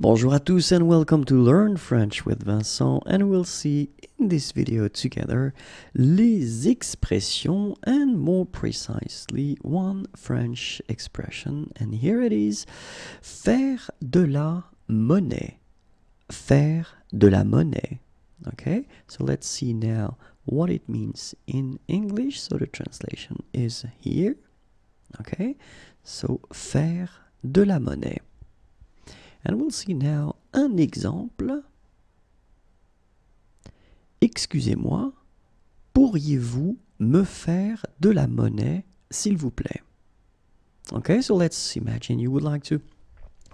Bonjour à tous and welcome to Learn French with Vincent and we'll see in this video together les expressions and more precisely one French expression and here it is faire de la monnaie. Faire de la monnaie. Okay so let's see now what it means in English so the translation is here. Okay so faire de la monnaie And we'll see now un exemple. Excusez-moi, pourriez-vous me faire de la monnaie, s'il vous plaît? Okay, so let's imagine you would like to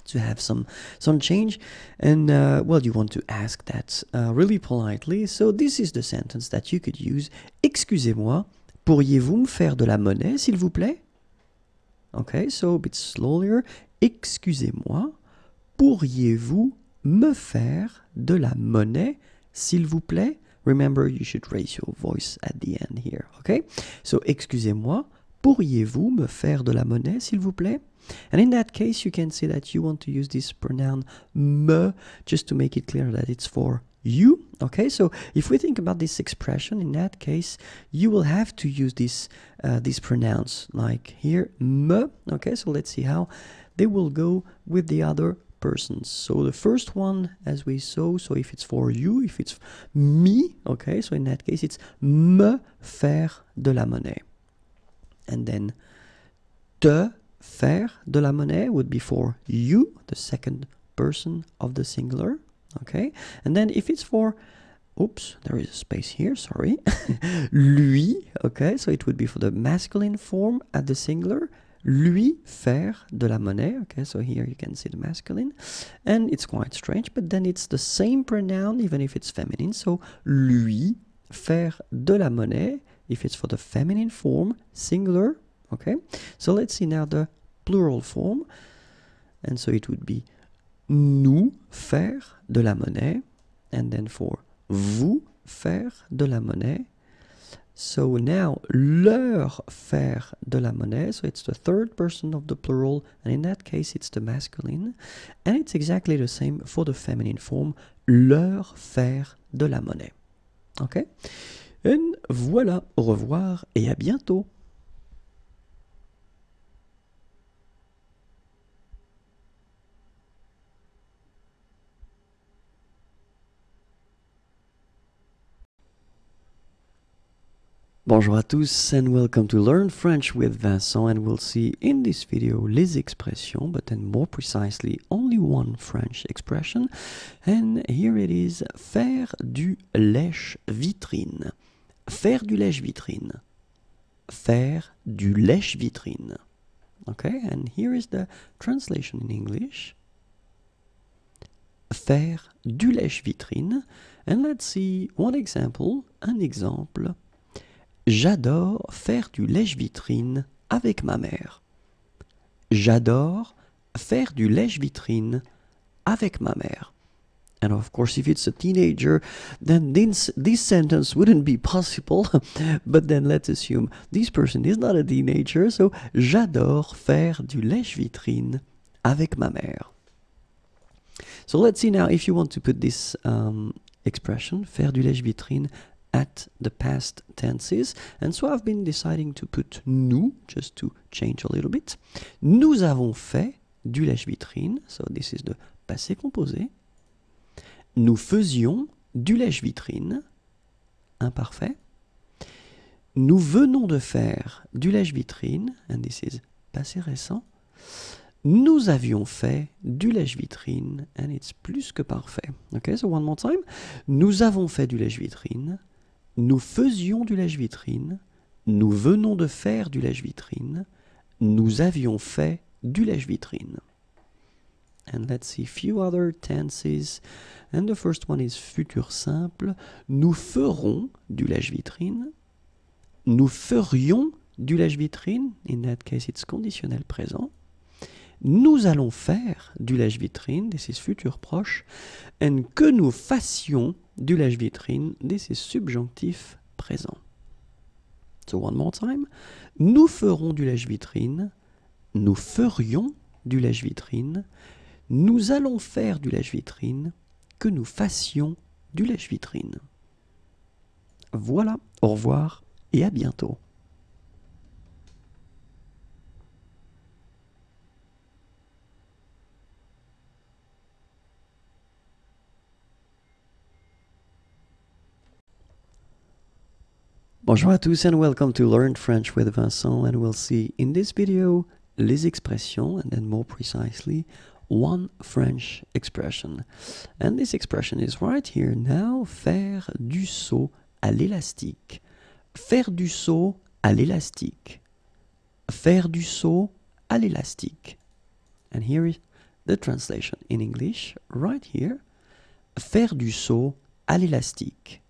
to have some some change. And uh, well you want to ask that uh, really politely. So this is the sentence that you could use. Excusez-moi pourriez-vous me faire de la monnaie s'il vous plaît? Okay so a bit slower excusez-moi pourriez-vous me faire de la monnaie, s'il vous plaît? Remember, you should raise your voice at the end here, okay? So, excusez-moi, pourriez-vous me faire de la monnaie, s'il vous plaît? And in that case, you can say that you want to use this pronoun me just to make it clear that it's for you. Okay, so if we think about this expression, in that case, you will have to use this uh, these pronouns like here me. Okay, so let's see how they will go with the other persons. So the first one, as we saw, so if it's for you, if it's me, okay, so in that case it's me faire de la monnaie. And then te faire de la monnaie would be for you, the second person of the singular, okay? And then if it's for oops, there is a space here, sorry. lui, okay, so it would be for the masculine form at the singular, lui faire de la monnaie. Okay, so here you can see the masculine. And it's quite strange, but then it's the same pronoun even if it's feminine. So lui faire de la monnaie if it's for the feminine form, singular. Okay, so let's see now the plural form. And so it would be nous faire de la monnaie. And then for vous faire de la monnaie. So now, leur faire de la monnaie. So it's the third person of the plural, and in that case, it's the masculine. And it's exactly the same for the feminine form, leur faire de la monnaie. Ok? Et voilà, au revoir et à bientôt. Bonjour à tous and welcome to Learn French with Vincent and we'll see in this video les expressions but then more precisely only one French expression. And here it is faire du lèche-vitrine faire du lèche-vitrine faire du lèche-vitrine okay and here is the translation in English. Faire du lèche-vitrine and let's see one example un exemple J'adore faire du lèche-vitrine avec ma mère. J'adore faire du lèche-vitrine avec ma mère. And of course, if it's a teenager, then this, sentence wouldn't be possible. but then let's assume this person is not a teenager, so j'adore faire du lèche-vitrine avec ma mère. So let's see now if you want to put this um, expression, faire du lèche-vitrine at the past tenses. And so I've been deciding to put nous, just to change a little bit. Nous avons fait du lèche-vitrine. So this is the passé composé. Nous faisions du lèche-vitrine. Imparfait. Nous venons de faire du lèche-vitrine. And this is passé récent. Nous avions fait du lèche-vitrine. And it's plus que parfait. Okay, so one more time. Nous avons fait du lèche-vitrine. Nous faisions du lèche-vitrine, nous venons de faire du lèche-vitrine, nous avions fait du lèche-vitrine. And let's see few other tenses. And the first one is futur simple. Nous ferons du lèche-vitrine. Nous ferions du lèche-vitrine. In that case, it's conditionnel présent. Nous allons faire du lèche-vitrine. This is futur proche. And que nous fassions du lèche-vitrine, this is subjonctif présent. So one more time. Nous ferons du lèche-vitrine. Nous ferions du lèche-vitrine. nous allons faire du lèche-vitrine, que nous fassions du lèche-vitrine. Voilà, au revoir et à bientôt. Bonjour à tous and welcome to Learn French with Vincent and we'll see in this video les expressions and then more precisely one French expression. And this expression is right here now, faire du saut à l'élastique. Faire du saut à l'élastique. Faire du saut à l'élastique. And here is the translation in English right here. Faire du saut à l'élastique.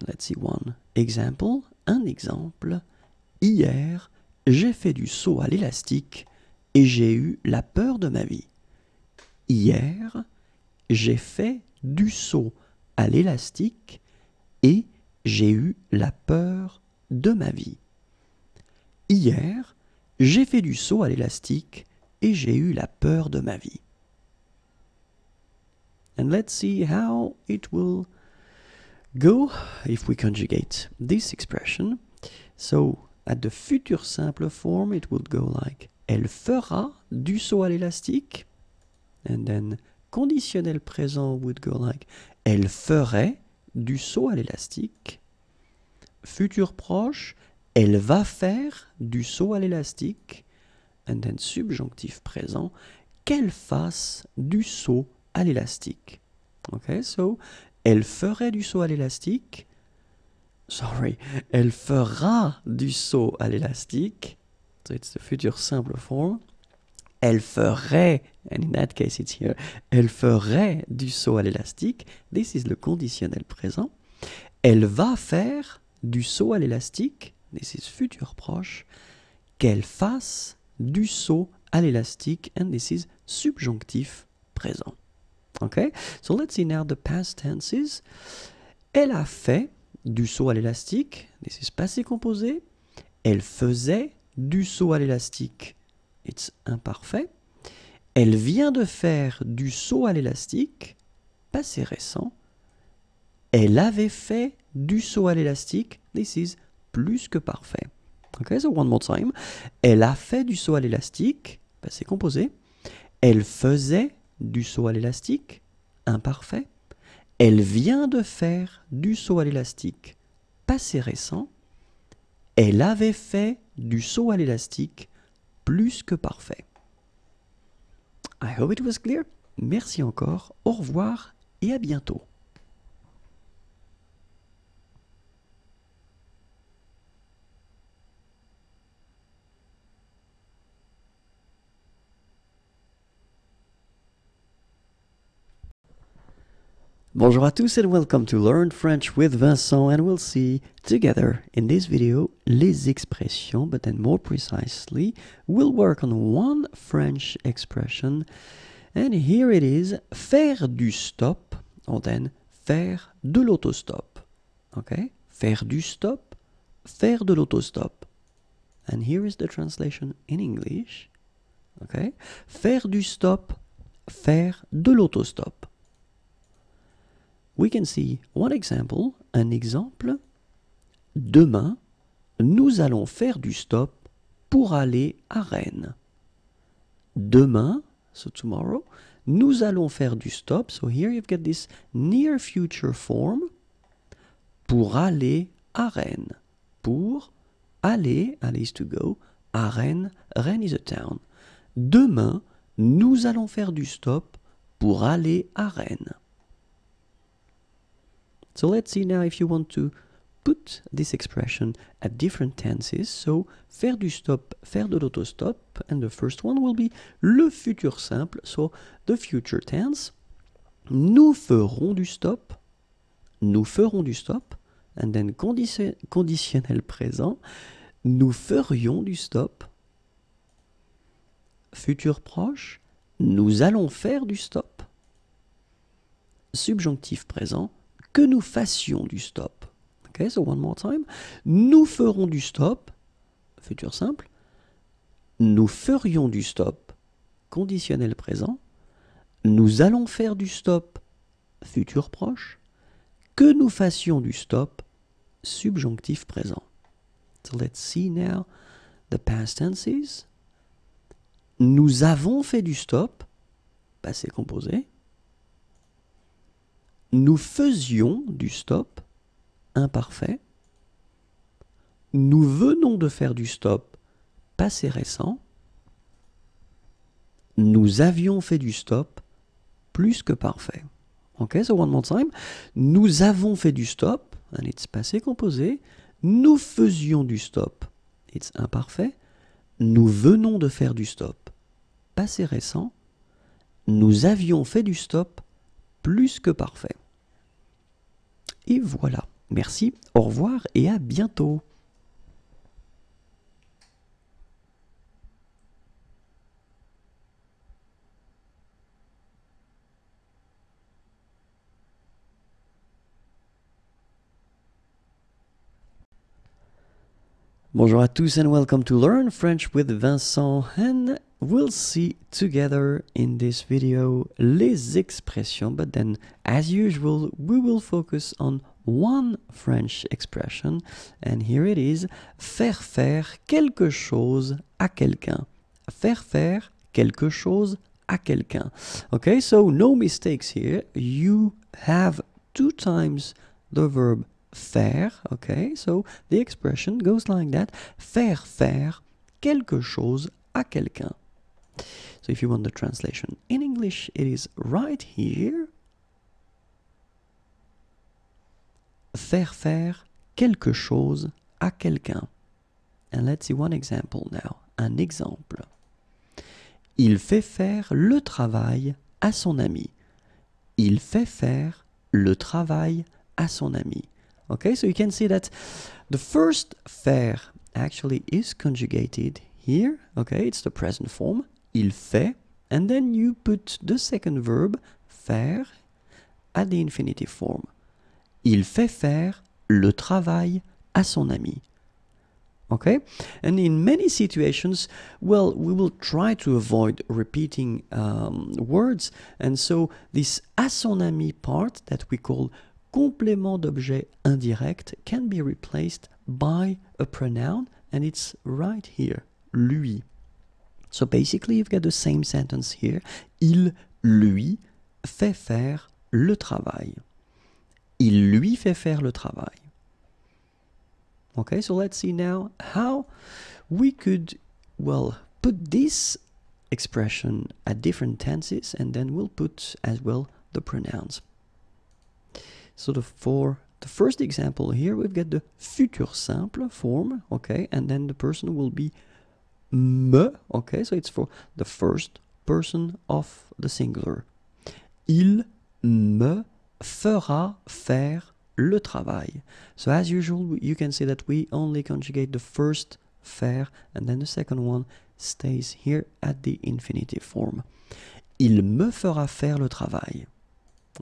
Let's see one example. Un exemple. Hier, j'ai fait du saut à l'élastique et j'ai eu la peur de ma vie. Hier, j'ai fait du saut à l'élastique et j'ai eu la peur de ma vie. Hier, j'ai fait du saut à l'élastique et j'ai eu la peur de ma vie. And let's see how it will go if we conjugate this expression. So, at the future simple form, it would go like Elle fera du saut à l'élastique. And then conditionnel présent would go like Elle ferait du saut à l'élastique. Futur proche, elle va faire du saut à l'élastique. And then subjonctif présent, qu'elle fasse du saut à l'élastique. Okay, so elle ferait du saut à l'élastique. Sorry, elle fera du saut à l'élastique. So it's the future simple form. Elle ferait, and in that case it's here, elle ferait du saut à l'élastique. This is le conditionnel présent. Elle va faire du saut à l'élastique. This is futur proche. Qu'elle fasse du saut à l'élastique. And this is subjonctif présent. Okay, so let's see now the past tenses. Elle a fait du saut à l'élastique. This is passé composé. Elle faisait du saut à l'élastique. It's imparfait. Elle vient de faire du saut à l'élastique. Passé récent. Elle avait fait du saut à l'élastique. This is plus que parfait. Okay, so one more time. Elle a fait du saut à l'élastique. Passé composé. Elle faisait du saut à l'élastique. Imparfait. Elle vient de faire du saut à l'élastique. Passé récent. Elle avait fait du saut à l'élastique plus que parfait. I hope it was clear. Merci encore, au revoir et à bientôt. Bonjour à tous and welcome to Learn French with Vincent and we'll see together in this video les expressions but then more precisely we'll work on one French expression and here it is faire du stop or then faire de l'autostop. Okay? Faire du stop faire de l'autostop. And here is the translation in English. Okay? Faire du stop faire de l'autostop we can see one example, un exemple. Demain, nous allons faire du stop pour aller à Rennes. Demain, so tomorrow, nous allons faire du stop. So here you've got this near future form. Pour aller à Rennes. Pour aller, aller is to go, à Rennes. Rennes is a town. Demain, nous allons faire du stop pour aller à Rennes. So let's see now if you want to put this expression at different tenses. So, faire du stop, faire de l'autostop. And the first one will be le futur simple. So, the future tense. Nous ferons du stop. Nous ferons du stop. And then conditionnel présent. Nous ferions du stop. Futur proche. Nous allons faire du stop. Subjonctif présent que nous fassions du stop. Okay, so one more time. Nous ferons du stop, futur simple. Nous ferions du stop, conditionnel présent. Nous allons faire du stop futur proche. Que nous fassions du stop subjonctif présent. So let's see now the past tenses. Nous avons fait du stop, passé composé. Nous faisions du stop, imparfait. Nous venons de faire du stop, passé récent. Nous avions fait du stop, plus que parfait. Ok, so one more time. Nous avons fait du stop, and it's passé composé. Nous faisions du stop, it's imparfait. Nous venons de faire du stop, passé récent. Nous avions fait du stop, plus que parfait. Et voilà. Merci, au revoir et à bientôt. Bonjour à tous and welcome to Learn French with Vincent and we'll see together in this video les expressions but then as usual we will focus on one French expression and here it is faire faire quelque chose à quelqu'un. Faire faire quelque chose à quelqu'un. Okay so no mistakes here. You have two times the verb faire, okay? So the expression goes like that. Faire faire quelque chose à quelqu'un. So if you want the translation in English, it is right here. Faire faire quelque chose à quelqu'un. And let's see one example now. Un exemple. Il fait faire le travail à son ami. Il fait faire le travail à son ami. Okay, so you can see that the first faire actually is conjugated here. Okay, it's the present form. Il fait. And then you put the second verb, faire, at the infinitive form. Il fait faire le travail à son ami. Okay? And in many situations, well, we will try to avoid repeating um, words. And so this à son ami part that we call complément d'objet indirect can be replaced by a pronoun and it's right here, lui. So basically you've got the same sentence here. Il, lui, fait faire le travail. Il lui fait faire le travail. Okay, so let's see now how we could, well, put this expression at different tenses and then we'll put as well the pronouns. So the for the first example here, we've got the futur simple form, okay, and then the person will be me, okay, so it's for the first person of the singular. Il me fera faire le travail. So as usual, you can see that we only conjugate the first faire and then the second one stays here at the infinitive form. Il me fera faire le travail.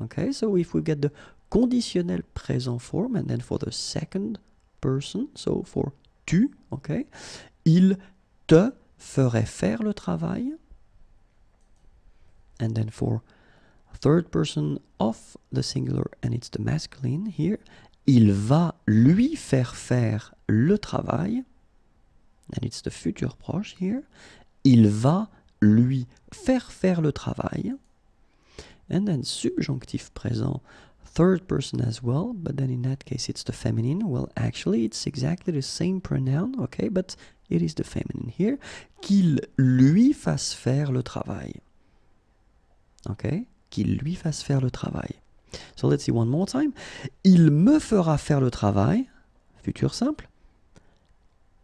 Okay, so if we get the conditionnel présent form, and then for the second person, so for tu, okay, il te ferait faire le travail, and then for third person of the singular, and it's the masculine here, il va lui faire faire le travail, and it's the futur proche here, il va lui faire faire le travail, and then subjonctif présent third person as well, but then in that case it's the feminine. Well, actually, it's exactly the same pronoun, okay, but it is the feminine here. Qu'il lui fasse faire le travail. Okay? Qu'il lui fasse faire le travail. So let's see one more time. Il me fera faire le travail, futur simple.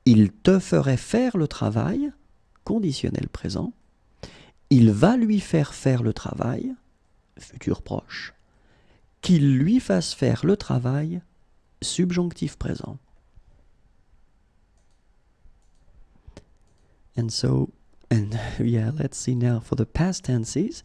Il te ferait faire le travail, conditionnel présent. Il va lui faire faire le travail, futur proche qu'il lui fasse faire le travail, subjonctif présent. And so, and yeah, let's see now for the past tenses.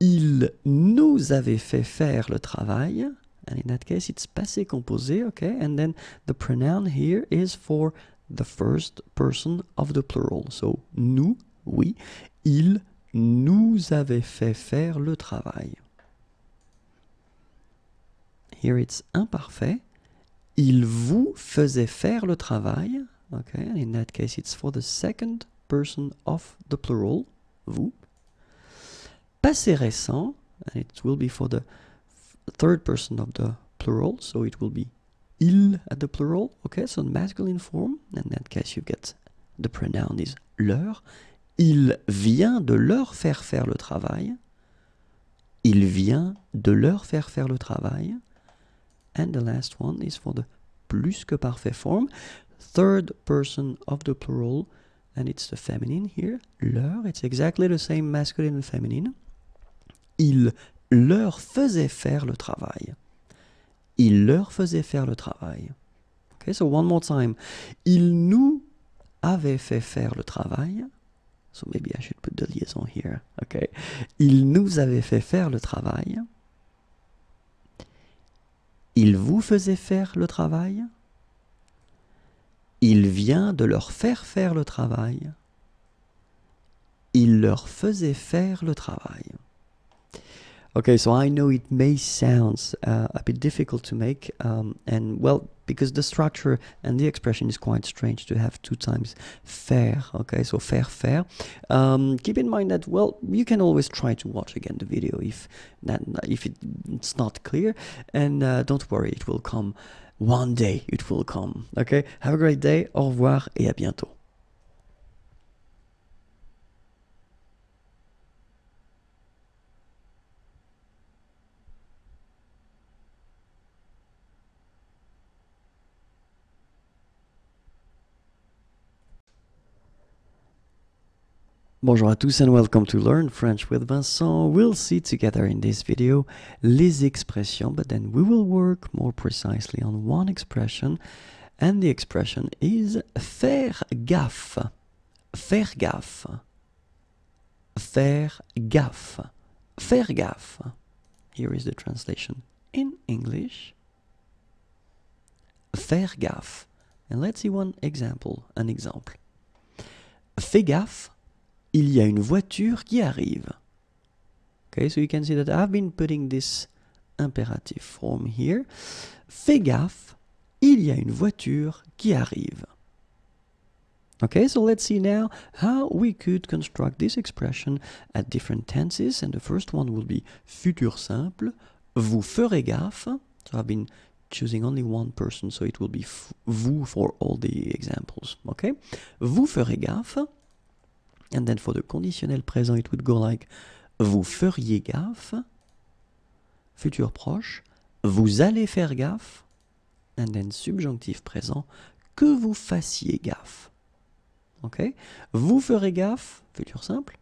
Il nous avait fait faire le travail. And in that case, it's passé composé, okay? And then the pronoun here is for the first person of the plural. So, nous, oui. Il nous avez fait faire le travail. Here it's imparfait. Il vous faisait faire le travail. Okay, in that case, it's for the second person of the plural, vous. Passé récent, and it will be for the third person of the plural, so it will be il at the plural, okay, so masculine form, in that case you get the pronoun is leur. Il vient de leur faire faire le travail. Il vient de leur faire faire le travail. And the last one is for the plus que parfait form, third person of the plural, and it's the feminine here, leur, it's exactly the same masculine and feminine. Il leur faisait faire le travail. Il leur faisait faire le travail. Okay, so one more time. Il nous avait fait faire le travail. So maybe I should put the liaison here. Okay. Il nous avait fait faire le travail. Il vous faisait faire le travail? Il vient de leur faire faire le travail? Il leur faisait faire le travail? Okay, so I know it may sound uh, a bit difficult to make, um, and well, because the structure and the expression is quite strange to have two times faire. Okay, so faire faire. Um, keep in mind that well, you can always try to watch again the video if that if it, it's not clear, and uh, don't worry, it will come one day. It will come. Okay, have a great day. Au revoir et à bientôt. Bonjour à tous and welcome to Learn French with Vincent. We'll see together in this video les expressions, but then we will work more precisely on one expression, and the expression is faire gaffe. Faire gaffe. Faire gaffe. Faire gaffe. Here is the translation in English. Faire gaffe. And let's see one example, an example. Fais gaffe il y a une voiture qui arrive. Okay, so you can see that I've been putting this imperative form here. Fais gaffe, il y a une voiture qui arrive. Okay, so let's see now how we could construct this expression at different tenses. And the first one will be futur simple. Vous ferez gaffe. So I've been choosing only one person, so it will be vous for all the examples. Okay, vous ferez gaffe. And then for the conditionnel présent, it would go like vous feriez gaffe, futur proche, vous allez faire gaffe, and then subjonctif présent, que vous fassiez gaffe. Ok? Vous ferez gaffe, futur simple,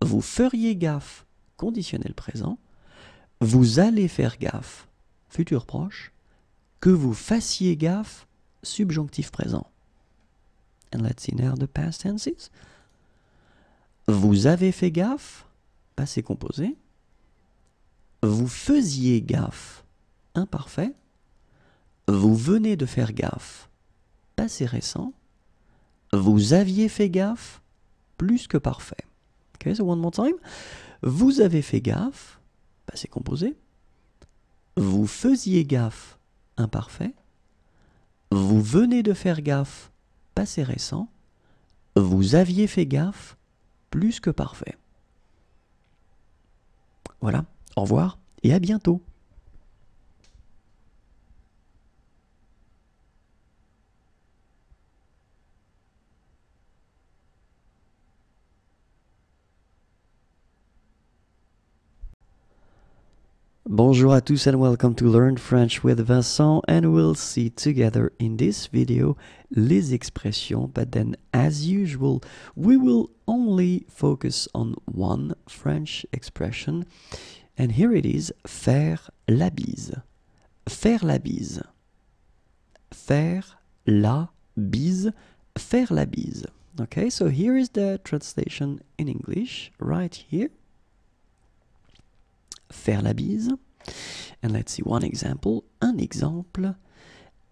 vous feriez gaffe, conditionnel présent, vous allez faire gaffe, futur proche, que vous fassiez gaffe, subjonctif présent. And let's see now the past tenses. Vous avez fait gaffe, passé composé. Vous faisiez gaffe, imparfait. Vous venez de faire gaffe, passé récent. Vous aviez fait gaffe, plus que parfait. Ok, so one more time. Vous avez fait gaffe, passé composé. Vous faisiez gaffe, imparfait. Vous venez de faire gaffe, passé récent. Vous aviez fait gaffe, plus que parfait. Voilà, au revoir et à bientôt. Bonjour à tous and welcome to Learn French with Vincent and we'll see together in this video les expressions but then as usual we will only focus on one French expression and here it is faire la bise. Faire la bise. Faire la bise. Faire la bise. Okay, so here is the translation in English right here faire la bise. And let's see one example. Un exemple.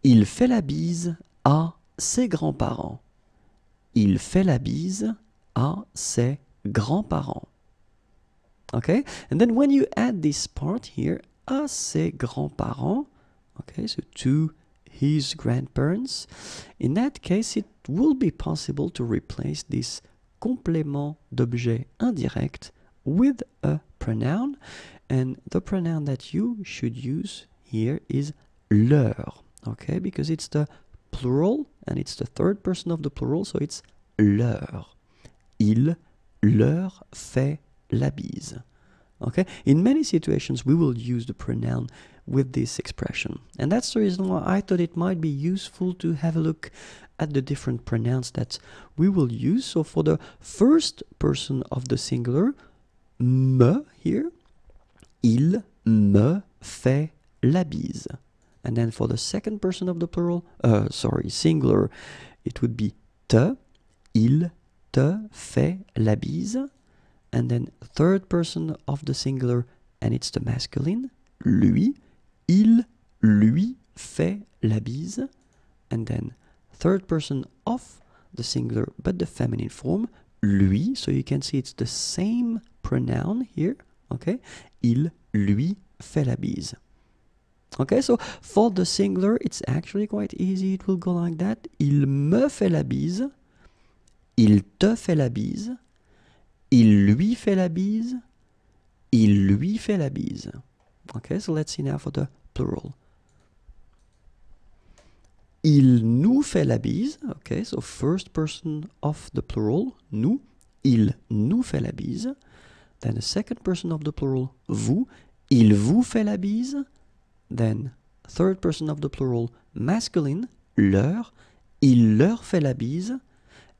Il fait la bise à ses grands-parents. Il fait la bise à ses grands-parents. Okay, and then when you add this part here, à ses grands-parents, okay, so to his grandparents, in that case, it will be possible to replace this complément d'objet indirect with a pronoun, and the pronoun that you should use here is leur, okay, because it's the plural and it's the third person of the plural, so it's leur. Il leur fait la bise. Okay? In many situations, we will use the pronoun with this expression. And that's the reason why I thought it might be useful to have a look at the different pronouns that we will use. So for the first person of the singular, me here, il me fait la bise. And then for the second person of the plural, uh, sorry, singular, it would be te, il te fait la bise. And then third person of the singular, and it's the masculine, lui, il lui fait la bise. And then third person of the singular, but the feminine form, lui. So you can see it's the same pronoun here, okay? Il lui fait la bise. Okay, so for the singular, it's actually quite easy. It will go like that. Il me fait la bise. Il te fait la bise. Il lui fait la bise. Il lui fait la bise. Okay, so let's see now for the plural. Il nous fait la bise. Okay, so first person of the plural, nous. Il nous fait la bise. Then the second person of the plural, vous. Il vous fait la bise. Then third person of the plural, masculine, leur. Il leur fait la bise.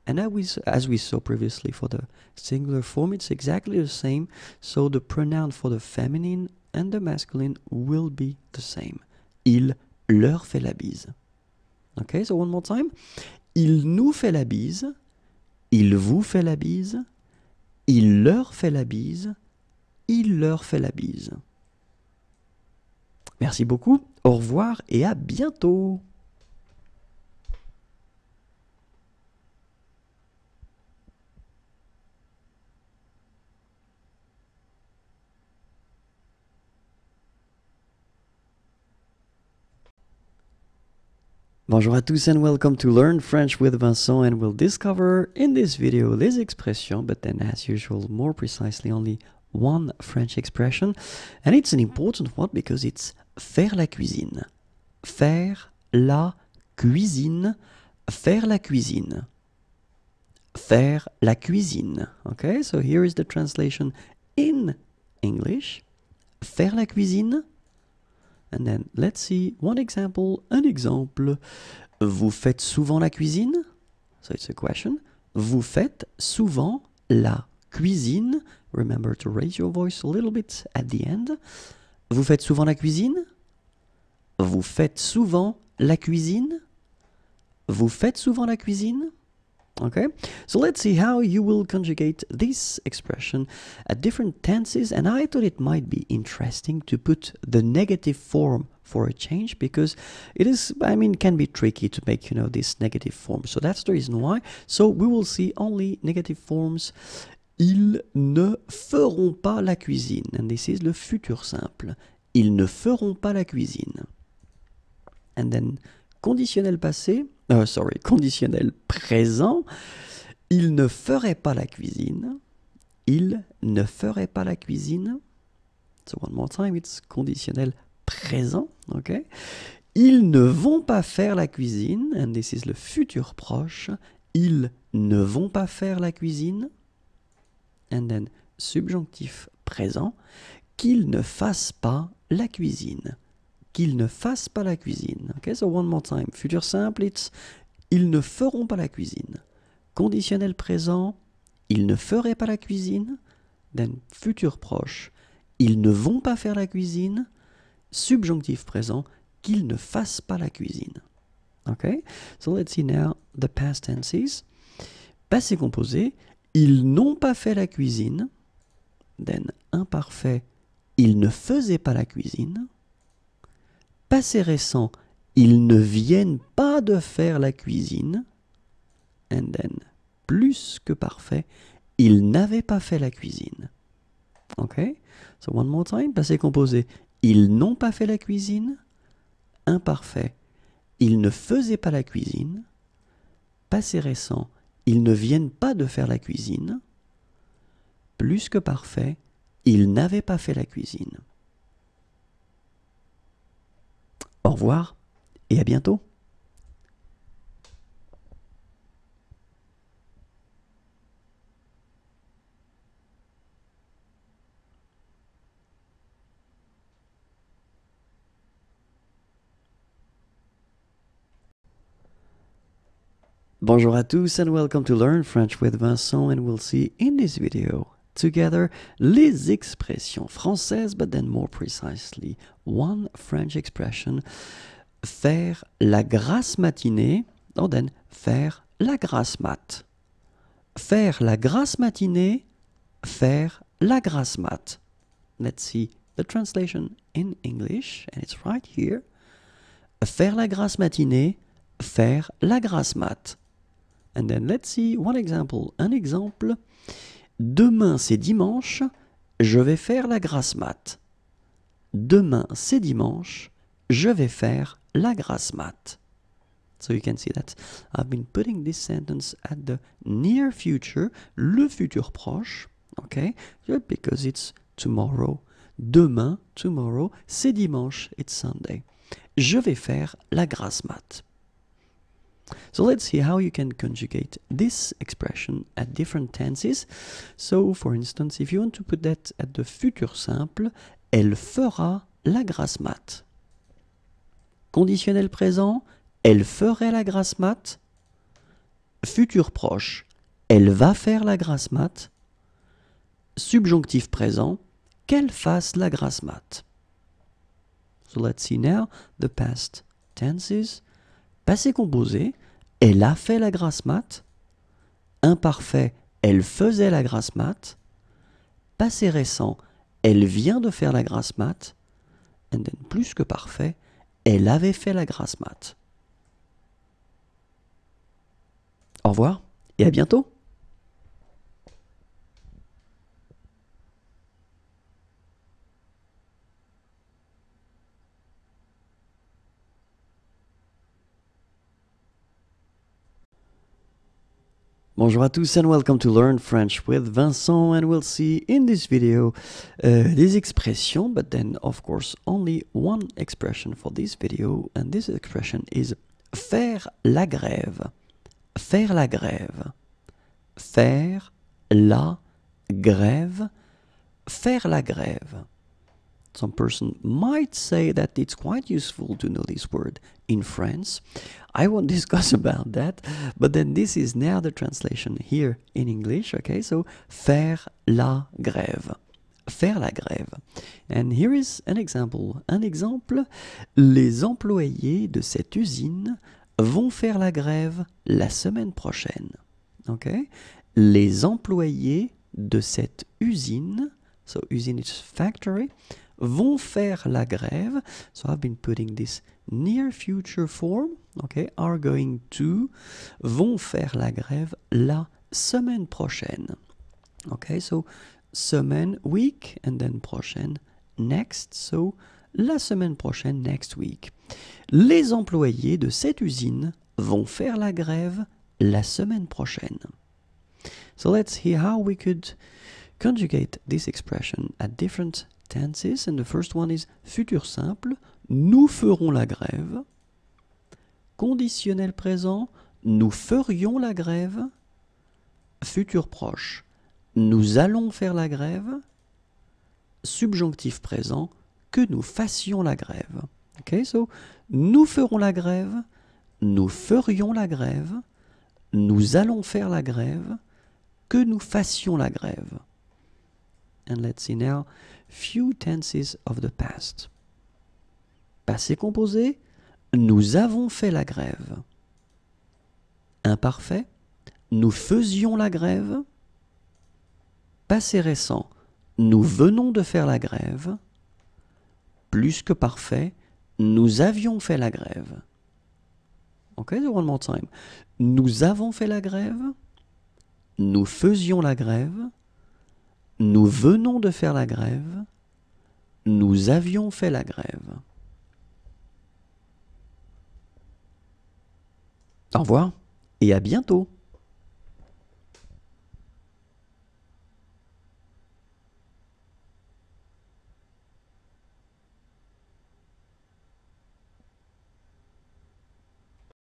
And as we saw previously for the singular form, it's exactly the same. So the pronoun for the feminine and the masculine will be the same. Il leur fait la bise. Okay, so one more time. Il nous fait la bise. Il vous fait la bise. Il leur fait la bise. Il leur fait la bise. Merci beaucoup. Au revoir et à bientôt. Bonjour à tous and welcome to Learn French with Vincent and we'll discover in this video les expressions but then as usual more precisely only one French expression and it's an important one because it's faire la cuisine. Faire la cuisine. Faire la cuisine. Faire la cuisine. Okay, so here is the translation in English. Faire la cuisine And then let's see one example. Un exemple. Vous faites souvent la cuisine? So it's a question. Vous faites souvent la cuisine? Remember to raise your voice a little bit at the end. Vous faites souvent la cuisine? Vous faites souvent la cuisine? Vous faites souvent la cuisine? Okay, so let's see how you will conjugate this expression at different tenses. And I thought it might be interesting to put the negative form for a change because it is, I mean, can be tricky to make, you know, this negative form. So that's the reason why. So we will see only negative forms. Ils ne feront pas la cuisine. And this is le futur simple. Ils ne feront pas la cuisine. And then conditionnel passé, euh, sorry, conditionnel présent, il ne ferait pas la cuisine. Il ne ferait pas la cuisine. So one more time, it's conditionnel présent, ok? Ils ne vont pas faire la cuisine, and this is le futur proche. Ils ne vont pas faire la cuisine. And then subjonctif présent. Qu'ils ne fassent pas la cuisine qu'ils ne fassent pas la cuisine. Okay, so one more time. Futur simple, it's ils ne feront pas la cuisine. Conditionnel présent, ils ne feraient pas la cuisine. Then futur proche, ils ne vont pas faire la cuisine. Subjonctif présent, qu'ils ne fassent pas la cuisine. Okay, so let's see now the past tenses. Passé composé, ils n'ont pas fait la cuisine. Then imparfait, ils ne faisaient pas la cuisine passé récent, ils ne viennent pas de faire la cuisine. And then, plus que parfait, ils n'avaient pas fait la cuisine. Ok? So one more time, passé composé. Ils n'ont pas fait la cuisine. Imparfait. Ils ne faisaient pas la cuisine. Passé récent. Ils ne viennent pas de faire la cuisine. Plus que parfait. Ils n'avaient pas fait la cuisine. Au revoir et à bientôt. Bonjour à tous and welcome to Learn French with Vincent and we'll see in this video together les expressions françaises but then more precisely one French expression faire la grasse matinée or then faire la grasse mat faire la grasse matinée faire la grasse mat let's see the translation in English and it's right here faire la grasse matinée faire la grasse mat And then let's see one example. Un exemple. Demain c'est dimanche, je vais faire la grasse mat. Demain c'est dimanche, je vais faire la grasse mat. So you can see that I've been putting this sentence at the near future, le futur proche, okay? Because it's tomorrow. Demain, tomorrow, c'est dimanche, it's Sunday. Je vais faire la grasse mat. So let's see how you can conjugate this expression at different tenses. So for instance, if you want to put that at the futur simple, elle fera la grasse mat. Conditionnel présent, elle ferait la grasse mat. Futur proche, elle va faire la grasse mat. Subjonctif présent, qu'elle fasse la grasse mat. So let's see now the past tenses. Passé composé, elle a fait la grasse mat. Imparfait, elle faisait la grasse mat. Passé récent, elle vient de faire la grasse mat. And then plus que parfait, elle avait fait la grasse mat. Au revoir et à bientôt. Bonjour à tous and welcome to Learn French with Vincent and we'll see in this video uh, expressions but then of course only one expression for this video and this expression is faire la grève. Faire la grève. Faire la grève. Faire la grève. Some person might say that it's quite useful to know this word in France. I won't discuss about that, but then this is now the translation here in English, okay? So, faire la grève. Faire la grève. And here is an example. Un exemple, les employés de cette usine vont faire la grève la semaine prochaine. Okay? Les employés de cette usine, so usine is factory, vont faire la grève. So I've been putting this near future form, okay, are going to, vont faire la grève la semaine prochaine. Okay, so semaine, week, and then prochaine, next. So la semaine prochaine, next week. Les employés de cette usine vont faire la grève la semaine prochaine. So let's see how we could conjugate this expression at different tenses, and the first one is futur simple, nous ferons la grève. Conditionnel présent, nous ferions la grève. Futur proche, nous allons faire la grève. Subjonctif présent, que nous fassions la grève. Okay, so nous ferons la grève, nous ferions la grève, nous allons faire la grève, que nous fassions la grève. And let's see now few tenses of the past. Passé composé, nous avons fait la grève. Imparfait, nous faisions la grève. Passé récent, nous venons de faire la grève. Plus que parfait, nous avions fait la grève. Ok, one more time. Nous avons fait la grève. Nous faisions la grève Nous venons de faire la grève. Nous avions fait la grève. Au revoir et à bientôt.